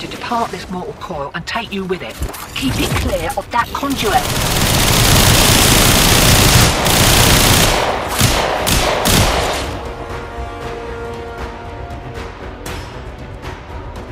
to depart this mortal coil and take you with it. Keep it clear of that conduit.